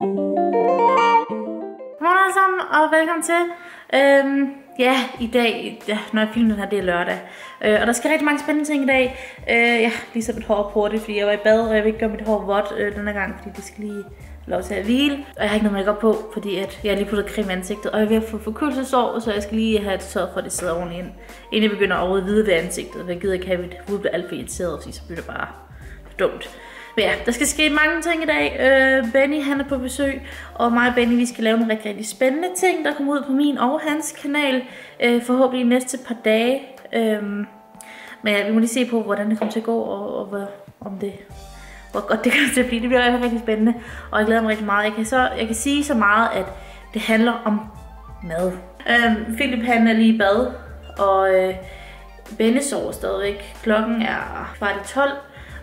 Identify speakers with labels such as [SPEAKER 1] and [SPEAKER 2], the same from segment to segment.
[SPEAKER 1] Godmorgen alle sammen, og velkommen til. Øhm, ja, i dag, ja, når jeg filmer den her, det er lørdag. Øh, og der skal rigtig mange spændende ting i dag. Øh, ja, lige så mit hår på det, fordi jeg var i bad, og jeg vil ikke gøre mit hår vådt øh, denne gang, fordi det skal lige lov til at hvile. Og jeg har ikke noget makeup på, fordi at jeg har lige puttet creme i ansigtet, og jeg er ved at få forkølelsesår, så jeg skal lige have det sørget for, at det sidder ordentligt ind, inden jeg begynder at hvide ved ansigtet. Jeg gider ikke have, at mit hud bliver alt for irriteret, fordi så bliver det bare dumt. Men ja, der skal ske mange ting i dag. Øh, Benny han er på besøg, og mig og Benny vi skal lave nogle rigtig, rigtig spændende ting, der kommer ud på min og hans kanal. Øh, forhåbentlig næste par dage. Øh, men ja, vi må lige se på, hvordan det kommer til at gå, og, og hvor, om det, hvor godt det kommer til at blive. Det bliver rigtig, rigtig spændende, og jeg glæder mig rigtig meget. Jeg kan, så, jeg kan sige så meget, at det handler om mad. Øh, Philip han er lige i bad, og øh, Benny sover stadigvæk. Klokken er kvart i 12.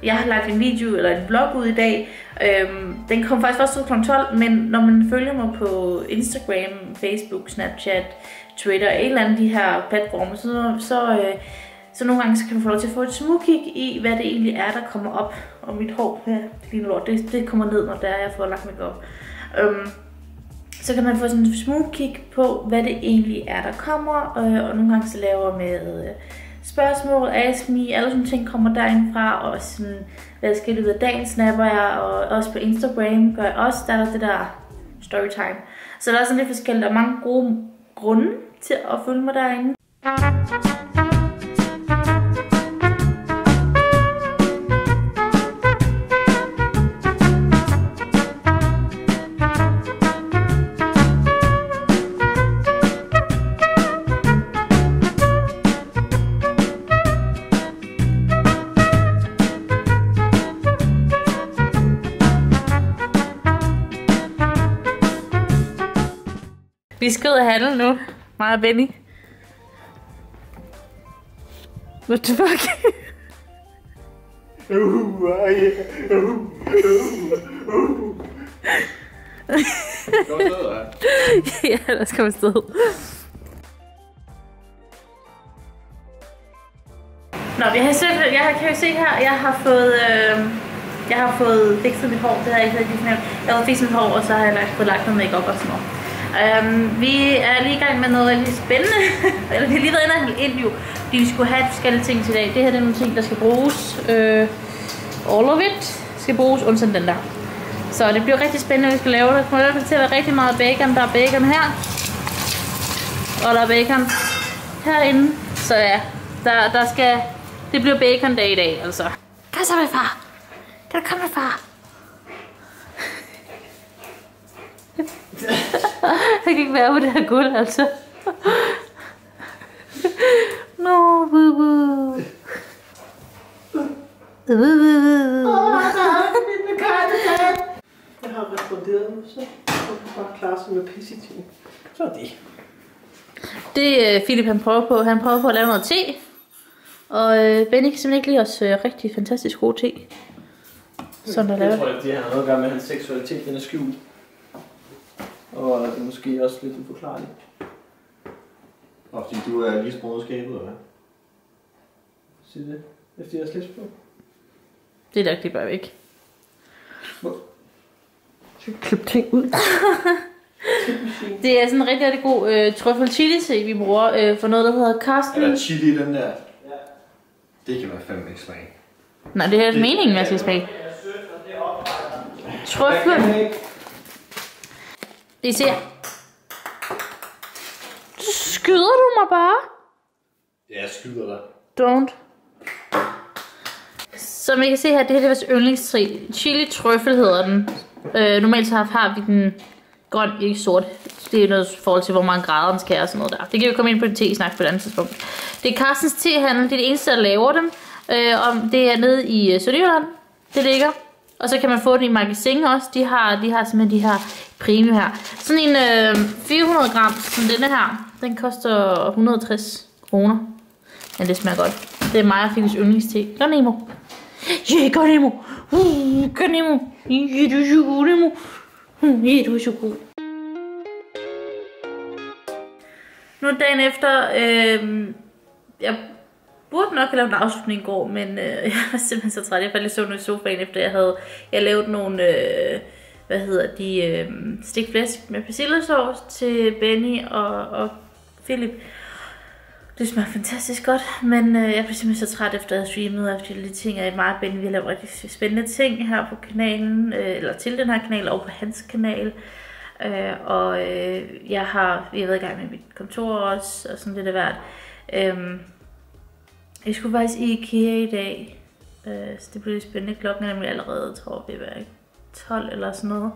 [SPEAKER 1] Jeg har lagt en video eller en blog ud i dag. Øhm, den kom faktisk først ud kl. 12, men når man følger mig på Instagram, Facebook, Snapchat, Twitter, et eller andet de her platforme, så, så, øh, så nogle gange så kan man få lov til at få et smugkig i, hvad det egentlig er, der kommer op. Og mit hår ja, det, lort, det, det kommer ned, når det er, jeg får lagt mig op. Øhm, så kan man få sådan et smugkig på, hvad det egentlig er, der kommer. Øh, og nogle gange så laver med... Øh, spørgsmål, ask me, alle sådan ting kommer derindfra, og sådan, hvad skal det af dagen snapper jeg, og også på Instagram gør jeg også, der er det der storytime. Så der er sådan lidt forskelligt, og mange gode grunde til at følge mig derinde. Vi skal ud og handle nu, mig og Benny. What the fuck?
[SPEAKER 2] Uh, ej, uh, uh, uh.
[SPEAKER 1] Ja, lad os komme afsted. Nå, jeg har simpelthen, jeg kan jo se her, jeg har fået, øh, jeg har fået fikset mit hår, det har jeg ikke rigtig fornemt. Jeg har fikset mit hår, og så har jeg lagt, fået lagt noget makeup og sådan noget. Um, vi er lige i gang med noget rigtig spændende. Eller vi har lige været inde og hælde ind jo, fordi vi skulle have forskellige ting til i dag. Det her det er nogle ting, der skal bruges. Uh, all of it skal bruges, undtagen den der. Så det bliver rigtig spændende, vi skal lave. Der kommer i hvert fald til at være rigtig meget bacon. Der er bacon her. Og der er bacon herinde. Så ja, der, der skal... Det bliver bacon dag i dag, altså. Kom så med far. Kan du komme med far? Jeg kan ikke være på det her gulv, altså. Nå, bu bu. Bu bu.
[SPEAKER 3] Jeg har responderet nu, så kan du bare klare sig med pisse i ting. Så er det.
[SPEAKER 1] Det øh, Philip han prøver på, han prøver på at lave noget te. Og øh, Benny kan simpelthen ikke lide os øh, rigtig fantastisk gode te. Som der
[SPEAKER 2] Jeg
[SPEAKER 1] laver.
[SPEAKER 2] tror, at det har noget at gøre med, hans seksualitet den er skjult. Og det er måske også lidt uforklarligt.
[SPEAKER 4] Og fordi du er lige sprunget skabet, eller hvad?
[SPEAKER 2] Sig det, efter jeg har slips på.
[SPEAKER 1] Det der klipper jeg væk.
[SPEAKER 3] Så klip ting ud.
[SPEAKER 1] Det er sådan en rigtig, rigtig god øh, trøffel chili te, vi bruger øh, for noget, der hedder
[SPEAKER 4] Er
[SPEAKER 1] Carsten.
[SPEAKER 4] der chili i den der? Det kan være fandme ikke smage.
[SPEAKER 1] Nej, det er meningen, jeg skal smage. Trøffel. Det ser. Skyder du mig bare?
[SPEAKER 4] Ja, jeg skyder dig.
[SPEAKER 1] Don't. Som I kan se her, det her det er vores yndlingstri. Chili trøffel hedder den. Øh, normalt så har vi den grøn, ikke sort. Det er noget i forhold til, hvor mange grader den skal og sådan noget der. Det kan vi komme ind på en te-snak på et andet tidspunkt. Det er Carstens Tehandel. Det er det eneste, der laver dem. Øh, og det er nede i øh, Sønderjylland. Det ligger. Og så kan man få den i magasin også. De har, de har simpelthen de her prime her. Sådan en øh, 400 gram, som denne her, den koster 160 kroner. Men det smager godt. Det er mig og Philips yndlingste. Gør Nemo. Yeah, gør Nemo. Uh, gør Nemo. Ja, du er så god, Nemo. Uh, ja, du er så god. Nu er dagen efter, øh, jeg burde nok have lavet en afslutning i går, men øh, jeg var simpelthen så træt. Jeg faldt i søvn i sofaen, efter jeg havde jeg lavet nogle, øh, hvad hedder de, øh, stikflæsk med persillesovs til Benny og, og Philip. Det smager fantastisk godt, men øh, jeg blev simpelthen så træt efter at have streamet, og efter de ting, og meget Benny, vi har lavet rigtig spændende ting her på kanalen, øh, eller til den her kanal, og på hans kanal. Øh, og øh, jeg har, vi har været i gang med mit kontor også, og sådan lidt af hvert. Øh, jeg skulle faktisk i IKEA i dag, øh, så det bliver lidt spændende. Klokken er nemlig allerede, tror jeg, ved at være 12 eller sådan noget.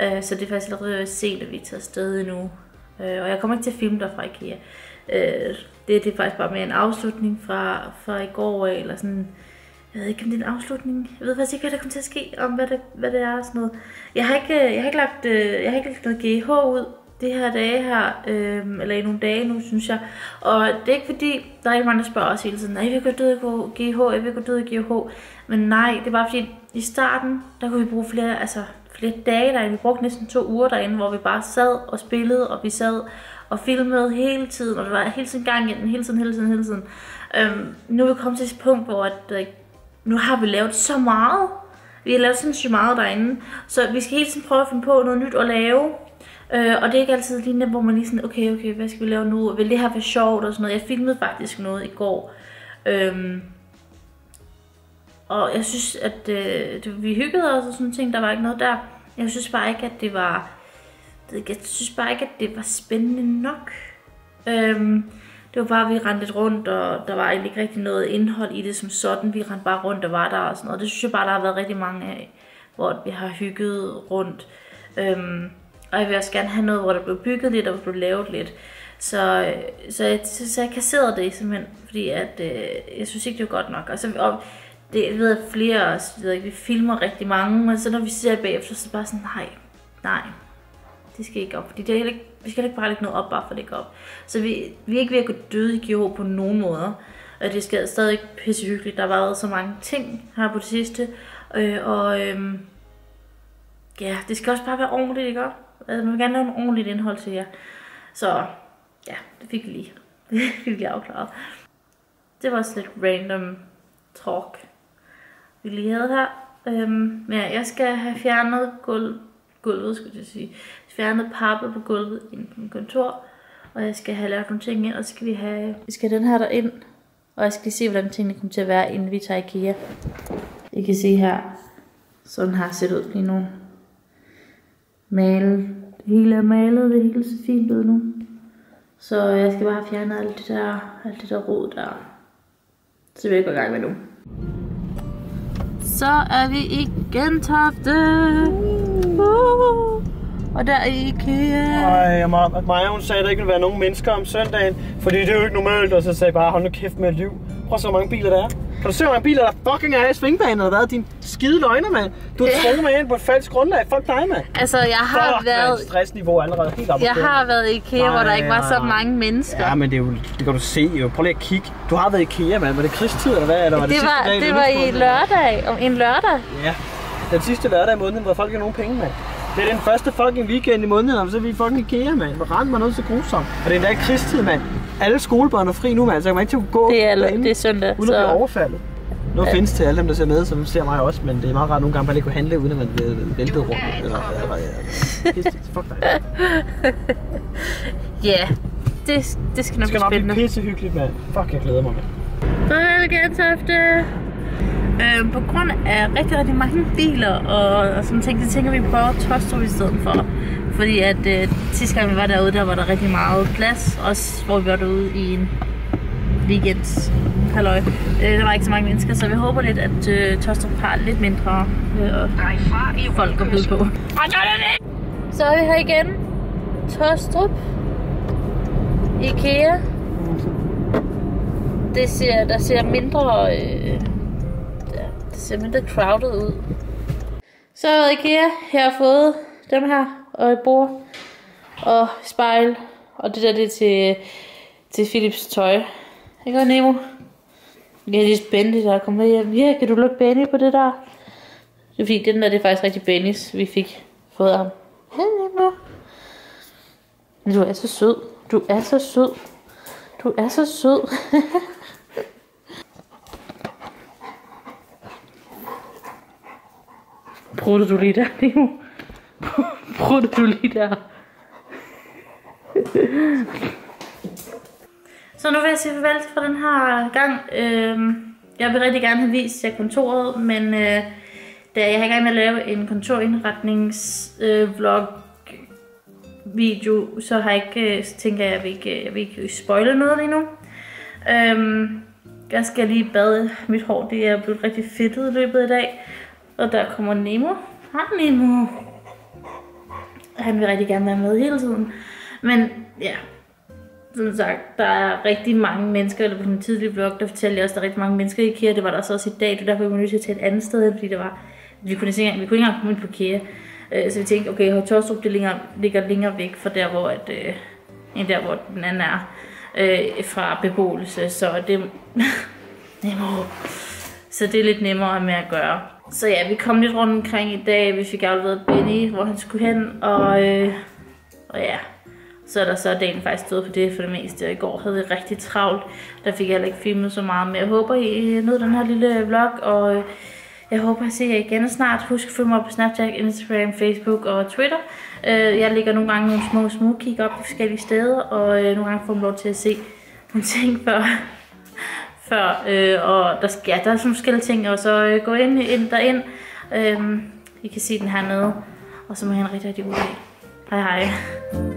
[SPEAKER 1] Øh, så det er faktisk allerede sent, at vi tager afsted nu. Øh, og jeg kommer ikke til at filme dig fra IKEA. Øh, det, det er faktisk bare mere en afslutning fra, fra i går af, eller sådan, jeg ved ikke, om det er en afslutning. Jeg ved faktisk ikke, hvad der kommer til at ske, om hvad det, hvad det er og sådan noget. Jeg har ikke, øh, jeg har ikke lagt, øh, jeg har ikke lagt noget GH ud de her dage her, øh, eller i nogle dage nu, synes jeg. Og det er ikke fordi, der er ikke mange, der spørger os hele tiden, nej, vi går død i GH, jeg vil gå død i GH. Men nej, det er bare fordi, i starten, der kunne vi bruge flere, altså flere dage derinde. Vi brugte næsten to uger derinde, hvor vi bare sad og spillede, og vi sad og filmede hele tiden, og det var hele tiden gang igen, hele tiden, hele tiden, hele tiden. Øhm, nu er vi kommet til et punkt, hvor at, øh, nu har vi lavet så meget. Vi har lavet sindssygt meget derinde, så vi skal hele tiden prøve at finde på noget nyt at lave. Øh, og det er ikke altid lige nemt, hvor man lige sådan, okay, okay, hvad skal vi lave nu? Vil det her være sjovt og sådan noget? Jeg filmede faktisk noget i går. Øhm, og jeg synes, at øh, det, vi hyggede os og sådan ting, der var ikke noget der. Jeg synes bare ikke, at det var, jeg synes bare ikke, at det var spændende nok. Øhm, det var bare, at vi rendte lidt rundt, og der var egentlig ikke rigtig noget indhold i det som sådan. Vi rendte bare rundt og var der og sådan noget. Det synes jeg bare, der har været rigtig mange af, hvor vi har hygget rundt. Øhm, og jeg vil også gerne have noget, hvor der blev bygget lidt og blev lavet lidt. Så, øh, så, jeg, så, så jeg kasserede det simpelthen, fordi at, øh, jeg synes ikke, det var godt nok. Og, så, og det jeg ved jeg flere os, ved ikke, vi filmer rigtig mange, men så når vi ser bagefter, så er det bare sådan, nej, nej, det skal ikke op. Fordi det er ikke, vi skal ikke bare lægge noget op, bare for det ikke op. Så vi, vi er ikke ved at gå døde i GH på nogen måder. Og det skal stadig pisse hyggeligt. Der har været så mange ting her på det sidste. Øh, og øh, ja, det skal også bare være ordentligt, ikke op? Øh, altså, man vil gerne lave en ordentligt indhold til jer. Så ja, det fik vi lige. Det fik vi lige afklaret. Det var også lidt random talk, vi lige havde her. Øhm, men ja, jeg skal have fjernet gulv, gulvet, skulle jeg sige. Fjernet pappet på gulvet i på kontor. Og jeg skal have lavet nogle ting ind, og så skal vi have... Vi skal have den her der ind. Og jeg skal lige se, hvordan tingene kommer til at være, inden vi tager IKEA. I kan se her. Sådan har set ud lige nu. Male. Det hele er malet, det hele ser fint ud nu. Så jeg skal bare fjerne alt det der, alt det der rod der. Så vil jeg gå i gang med nu. Så er vi i Gentofte. Uh. Og der er IKEA.
[SPEAKER 2] Ej, Maja, hun sagde, at der ikke ville være nogen mennesker om søndagen, fordi det er jo ikke normalt, og så sagde jeg bare, hold nu kæft med liv. Prøv så mange biler der er. Kan du se, hvor biler der fucking er i svingbanen, eller hvad? Din skide løgner, mand. Du har tvunget mig ind på et falsk grundlag. Fuck dig, mand.
[SPEAKER 1] Altså, jeg har
[SPEAKER 2] Fuck,
[SPEAKER 1] været...
[SPEAKER 2] man, stressniveau er allerede helt op.
[SPEAKER 1] Jeg har været i IKEA, hvor der ikke var så
[SPEAKER 2] Nej.
[SPEAKER 1] mange mennesker.
[SPEAKER 2] Ja, men det, er jo, det kan du se jo. Prøv lige at kigge. Du har været i IKEA, mand. Var det krigstid, eller hvad? Eller var det,
[SPEAKER 1] Det var,
[SPEAKER 2] dag,
[SPEAKER 1] det var i lørdag, om en lørdag.
[SPEAKER 2] Ja. Den sidste lørdag i måneden, hvor folk har nogen penge, mand. Det er den første fucking weekend i måneden, og så er vi i fucking IKEA, mand. Hvor rent mig noget så grusomt. Og det er endda krigstid, mand. Alle skolebørn er fri nu, mand, så jeg kan ikke til at gå
[SPEAKER 1] Det er,
[SPEAKER 2] derinde,
[SPEAKER 1] det er søndag.
[SPEAKER 2] uden at blive
[SPEAKER 1] Så
[SPEAKER 2] overfaldet. Nu findes til alle dem, der ser med, som ser mig også, men det er meget rart nogle gange, bare lige kunne handle, uden at man bliver væltet rundt. Eller, eller, eller. Fuck dig.
[SPEAKER 1] ja, det, det skal nok
[SPEAKER 2] Det skal
[SPEAKER 1] blive
[SPEAKER 2] nok blive
[SPEAKER 1] spændende.
[SPEAKER 2] pissehyggeligt, mand. Fuck, jeg glæder mig.
[SPEAKER 1] Farvel Gentofte. Øh, på grund af rigtig, rigtig mange biler og, og sådan ting, så tænker vi på Tostrup i stedet for. Fordi at øh, sidste gang vi var derude, der var der rigtig meget plads. Også hvor vi var derude i en weekend. Halløj. Øh, der var ikke så mange mennesker, så vi håber lidt, at øh, Tostrup har lidt mindre øh, folk at byde på. Så er vi her igen. Tostrup. Ikea. Det ser, der ser mindre, øh, det ser mindre crowded ud. Så er IKEA. Jeg har fået dem her, og et bord, og spejl, og det der det er til, til Philips tøj. Ikke godt, Nemo? Ja, det er Benny, der er kommet med hjem. Ja, kan du lukke Benny på det der? Det er fordi, den der det er faktisk rigtig Bennys, vi fik fået af ham. Hej, Nemo. Du er så sød. Du er så sød. Du er så sød. Prøvede du lige der, Nemo? Prøvede du lige der. Så nu vil jeg sige farvel for den her gang. Øhm, jeg vil rigtig gerne have vist jer kontoret, men øh, da jeg har i gang med at lave en kontorindretningsvlog øh, vlog, video, så har jeg ikke, øh, så tænker jeg, at jeg øh, vil ikke, jeg vil ikke spoile noget lige nu. Øhm, jeg skal lige bade. Mit hår det er blevet rigtig fedtet i løbet af i dag. Og der kommer Nemo. Hej Nemo. Han vil rigtig gerne være med hele tiden. Men ja, som sagt, der er rigtig mange mennesker, eller på den tidlige vlog, der fortalte jeg også, at der er rigtig mange mennesker i IKEA. Det var der så også i dag, det derfor derfor, vi var nødt til at tage et andet sted, fordi det var, vi kunne, ikke, engang- vi kunne ikke engang komme ind på IKEA. Øh, Så vi tænkte, okay, Højtorstrup, det ligger, ligger længere væk fra der, hvor, at, øh, end der, hvor den anden er øh, fra beboelse. Så det, nemmere. Så det er lidt nemmere med at gøre. Så ja, vi kom lidt rundt omkring i dag. Vi fik afleveret Benny, hvor han skulle hen. Og, øh, og ja, så er der så dagen faktisk stået på det for det meste. Og i går havde jeg rigtig travlt. Der fik jeg heller ikke filmet så meget. Men jeg håber, I nød den her lille vlog. Og øh, jeg håber, at se jer igen snart. Husk at følge mig på Snapchat, Instagram, Facebook og Twitter. Øh, Jeg lægger nogle gange nogle små smoothkig op på forskellige steder. Og øh, nogle gange får man lov til at se nogle ting før før, øh, og der, ja, der er sådan forskellige ting, og så øh, gå ind, ind derind. Øh, I kan se den hernede, og så må jeg have en rigtig, rigtig god dag. Hej hej.